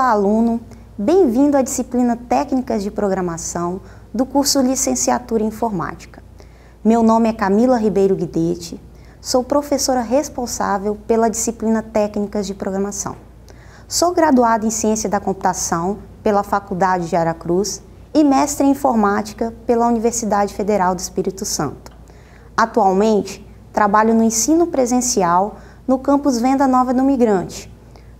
Olá, aluno! Bem-vindo à disciplina Técnicas de Programação do curso Licenciatura em Informática. Meu nome é Camila Ribeiro Guidete, sou professora responsável pela disciplina Técnicas de Programação. Sou graduada em Ciência da Computação pela Faculdade de Aracruz e mestre em Informática pela Universidade Federal do Espírito Santo. Atualmente, trabalho no ensino presencial no campus Venda Nova do Migrante,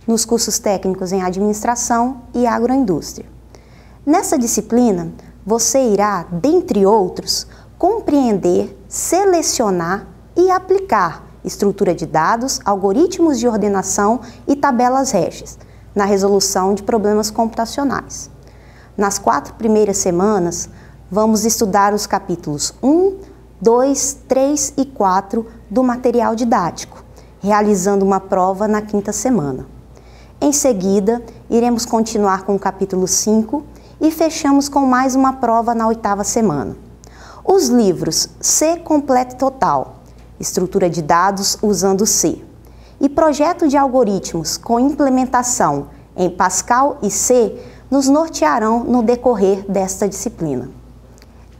nos cursos técnicos em administração e agroindústria. Nessa disciplina, você irá, dentre outros, compreender, selecionar e aplicar estrutura de dados, algoritmos de ordenação e tabelas reges na resolução de problemas computacionais. Nas quatro primeiras semanas, vamos estudar os capítulos 1, 2, 3 e 4 do material didático, realizando uma prova na quinta semana. Em seguida, iremos continuar com o capítulo 5 e fechamos com mais uma prova na oitava semana. Os livros C Completo Total, Estrutura de Dados usando C, e Projeto de Algoritmos com implementação em Pascal e C nos nortearão no decorrer desta disciplina.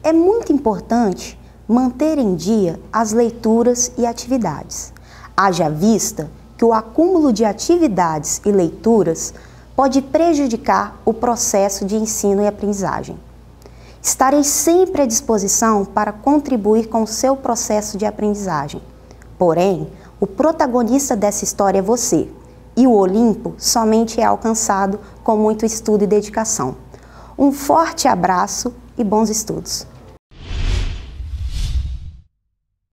É muito importante manter em dia as leituras e atividades. Haja vista que o acúmulo de atividades e leituras pode prejudicar o processo de ensino e aprendizagem. Estarei sempre à disposição para contribuir com o seu processo de aprendizagem. Porém, o protagonista dessa história é você, e o Olimpo somente é alcançado com muito estudo e dedicação. Um forte abraço e bons estudos!